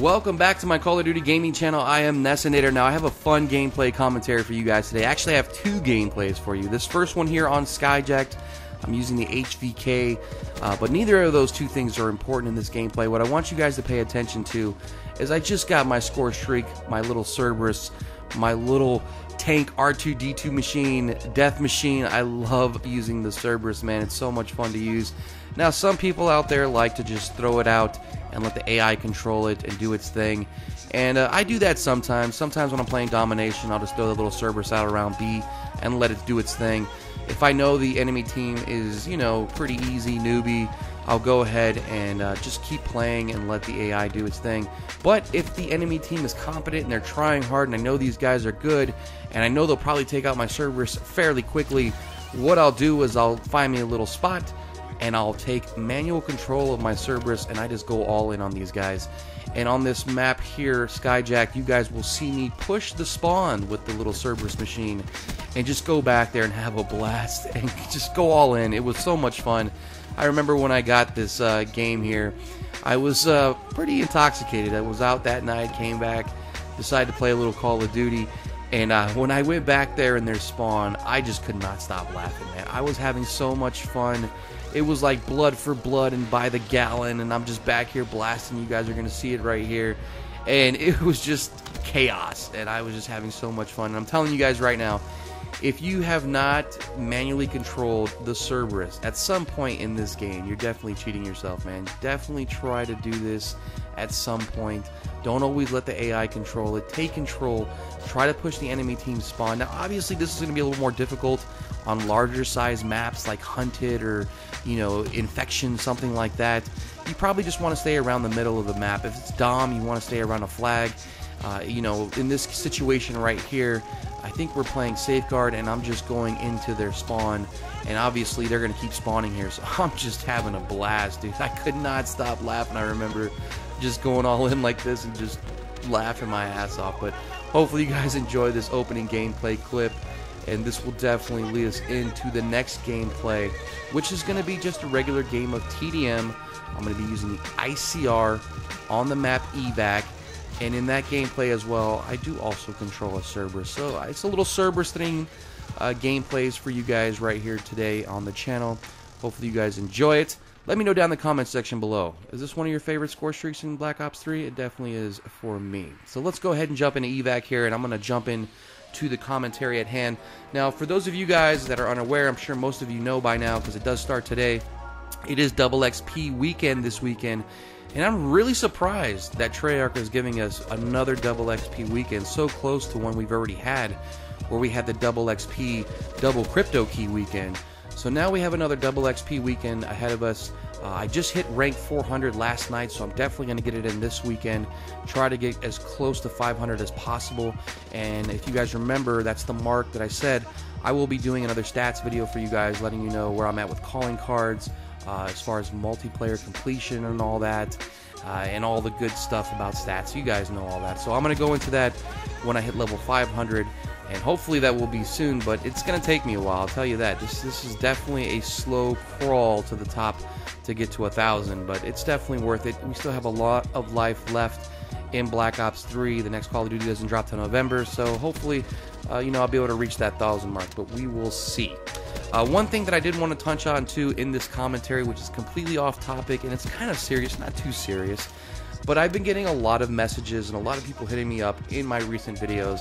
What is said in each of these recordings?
Welcome back to my Call of Duty gaming channel. I am Nessinator. Now, I have a fun gameplay commentary for you guys today. Actually, I have two gameplays for you. This first one here on Skyjacked, I'm using the HVK, uh, but neither of those two things are important in this gameplay. What I want you guys to pay attention to is I just got my score streak, my little Cerberus, my little tank R2D2 machine, death machine. I love using the Cerberus, man. It's so much fun to use. Now, some people out there like to just throw it out and let the AI control it and do its thing. And uh, I do that sometimes. Sometimes when I'm playing Domination, I'll just throw the little Cerberus out around B and let it do its thing. If I know the enemy team is, you know, pretty easy, newbie, I'll go ahead and uh, just keep playing and let the AI do its thing. But if the enemy team is competent and they're trying hard and I know these guys are good and I know they'll probably take out my Cerberus fairly quickly, what I'll do is I'll find me a little spot and I'll take manual control of my Cerberus and I just go all in on these guys. And on this map here, Skyjack, you guys will see me push the spawn with the little Cerberus machine and just go back there and have a blast and just go all in. It was so much fun. I remember when I got this uh, game here, I was uh, pretty intoxicated. I was out that night, came back, decided to play a little Call of Duty, and uh, when I went back there in their spawn, I just could not stop laughing, man. I was having so much fun. It was like blood for blood and by the gallon, and I'm just back here blasting. You guys are to see it right here. And it was just chaos, and I was just having so much fun. And I'm telling you guys right now, if you have not manually controlled the Cerberus at some point in this game, you're definitely cheating yourself, man. Definitely try to do this at some point. Don't always let the AI control it. Take control. Try to push the enemy team spawn. Now, obviously, this is going to be a little more difficult on larger size maps like Hunted or, you know, Infection, something like that. You probably just want to stay around the middle of the map. If it's Dom, you want to stay around a flag. Uh, you know, in this situation right here, I think we're playing Safeguard, and I'm just going into their spawn. And obviously, they're going to keep spawning here, so I'm just having a blast, dude. I could not stop laughing. I remember just going all in like this and just laughing my ass off. But hopefully, you guys enjoy this opening gameplay clip. And this will definitely lead us into the next gameplay, which is going to be just a regular game of TDM. I'm going to be using the ICR on the map evac and in that gameplay as well, I do also control a Cerberus. So uh, it's a little Cerberus thing uh, gameplays for you guys right here today on the channel. Hopefully you guys enjoy it. Let me know down in the comments section below. Is this one of your favorite score streaks in Black Ops 3? It definitely is for me. So let's go ahead and jump into evac here, and I'm going to jump in to the commentary at hand. Now, for those of you guys that are unaware, I'm sure most of you know by now because it does start today. It is double XP weekend this weekend, and I'm really surprised that Treyarch is giving us another double XP weekend so close to one we've already had, where we had the double XP double crypto key weekend. So now we have another double XP weekend ahead of us. Uh, I just hit rank 400 last night, so I'm definitely going to get it in this weekend. Try to get as close to 500 as possible. And if you guys remember, that's the mark that I said. I will be doing another stats video for you guys, letting you know where I'm at with calling cards, uh, as far as multiplayer completion and all that, uh, and all the good stuff about stats. You guys know all that. So I'm going to go into that when I hit level 500, and hopefully that will be soon, but it's going to take me a while, I'll tell you that. This, this is definitely a slow crawl to the top to get to a 1,000, but it's definitely worth it. We still have a lot of life left in Black Ops 3. The next Call of Duty doesn't drop till November, so hopefully, uh, you know, I'll be able to reach that 1,000 mark, but we will see. Uh, one thing that I did want to touch on too in this commentary, which is completely off topic and it's kind of serious, not too serious, but I've been getting a lot of messages and a lot of people hitting me up in my recent videos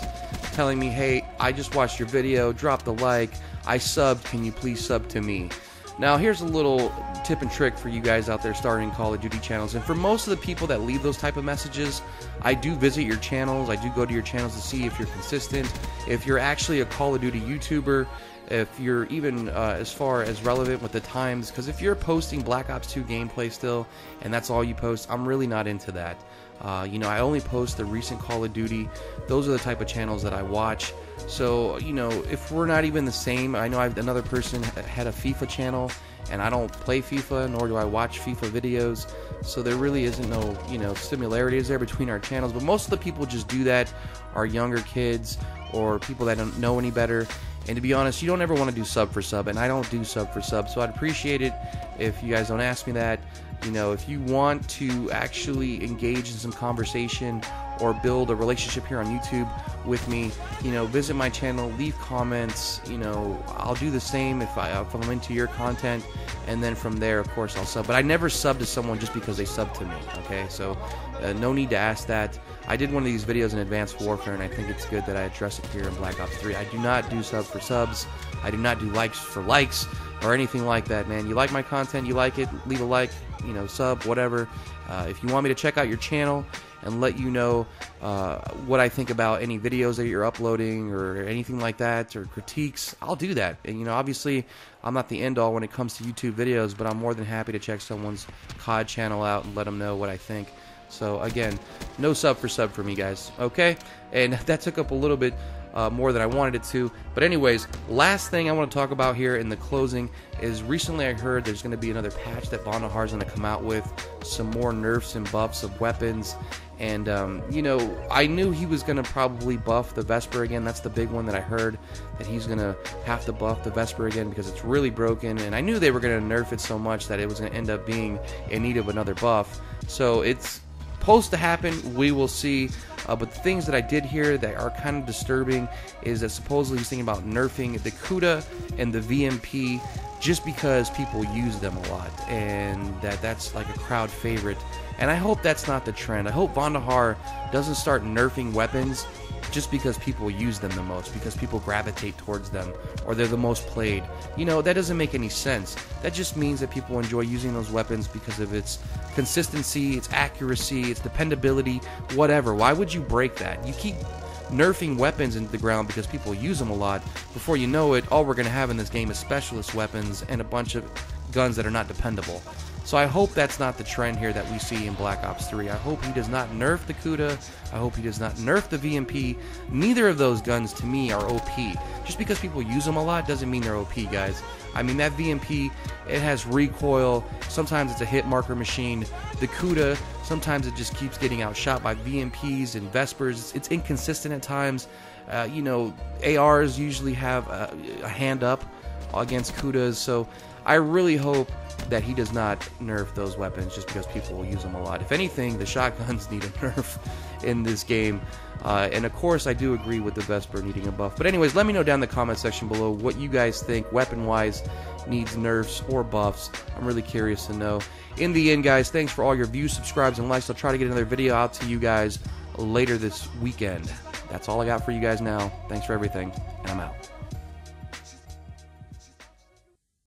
telling me, hey, I just watched your video, drop the like, I subbed, can you please sub to me? Now, here's a little tip and trick for you guys out there starting Call of Duty channels. And for most of the people that leave those type of messages, I do visit your channels. I do go to your channels to see if you're consistent, if you're actually a Call of Duty YouTuber, if you're even uh, as far as relevant with the times. Because if you're posting Black Ops 2 gameplay still, and that's all you post, I'm really not into that. Uh, you know, I only post the recent Call of Duty. Those are the type of channels that I watch. So, you know, if we're not even the same, I know I've another person had a FIFA channel, and I don't play FIFA, nor do I watch FIFA videos. So there really isn't no, you know, similarities there between our channels. But most of the people just do that are younger kids or people that don't know any better. And to be honest, you don't ever want to do sub for sub, and I don't do sub for sub, so I'd appreciate it if you guys don't ask me that. You know, if you want to actually engage in some conversation or build a relationship here on YouTube with me, you know, visit my channel, leave comments. You know, I'll do the same if, I, if I'm into your content, and then from there, of course, I'll sub. But I never sub to someone just because they sub to me. Okay, so uh, no need to ask that. I did one of these videos in Advanced Warfare, and I think it's good that I address it here in Black Ops 3. I do not do sub for subs. I do not do likes for likes or anything like that, man. You like my content, you like it, leave a like, you know, sub, whatever. Uh, if you want me to check out your channel and let you know uh, what I think about any videos that you're uploading or anything like that or critiques, I'll do that. And you know, obviously, I'm not the end all when it comes to YouTube videos, but I'm more than happy to check someone's COD channel out and let them know what I think. So again, no sub for sub for me, guys. Okay, and that took up a little bit uh, more than I wanted it to. But anyways, last thing I want to talk about here in the closing is recently I heard there's going to be another patch that Vonderhaar is going to come out with, some more nerfs and buffs of weapons. And, um, you know, I knew he was going to probably buff the Vesper again. That's the big one that I heard, that he's going to have to buff the Vesper again because it's really broken. And I knew they were going to nerf it so much that it was going to end up being in need of another buff. So it's supposed to happen. We will see. Uh, but the things that I did hear that are kind of disturbing is that supposedly he's thinking about nerfing the Kuda and the VMP just because people use them a lot and that that's like a crowd favorite. And I hope that's not the trend. I hope Vonderhaar doesn't start nerfing weapons just because people use them the most, because people gravitate towards them, or they're the most played. You know, that doesn't make any sense. That just means that people enjoy using those weapons because of its consistency, its accuracy, its dependability, whatever. Why would you break that? You keep nerfing weapons into the ground because people use them a lot. Before you know it, all we're going to have in this game is specialist weapons and a bunch of guns that are not dependable. So I hope that's not the trend here that we see in Black Ops 3. I hope he does not nerf the Kuda. I hope he does not nerf the VMP. Neither of those guns to me are OP. Just because people use them a lot doesn't mean they're OP, guys. I mean, that VMP, it has recoil. Sometimes it's a hit marker machine. The Kuda, sometimes it just keeps getting outshot by VMPs and Vespers. It's, it's inconsistent at times. Uh, you know, ARs usually have a, a hand up against Kudas. So I really hope that he does not nerf those weapons just because people will use them a lot. If anything, the shotguns need a nerf in this game. Uh, and of course, I do agree with the Vesper needing a buff. But anyways, let me know down in the comment section below what you guys think weapon-wise needs nerfs or buffs. I'm really curious to know. In the end, guys, thanks for all your views, subscribes, and likes. I'll try to get another video out to you guys later this weekend. That's all I got for you guys now. Thanks for everything, and I'm out.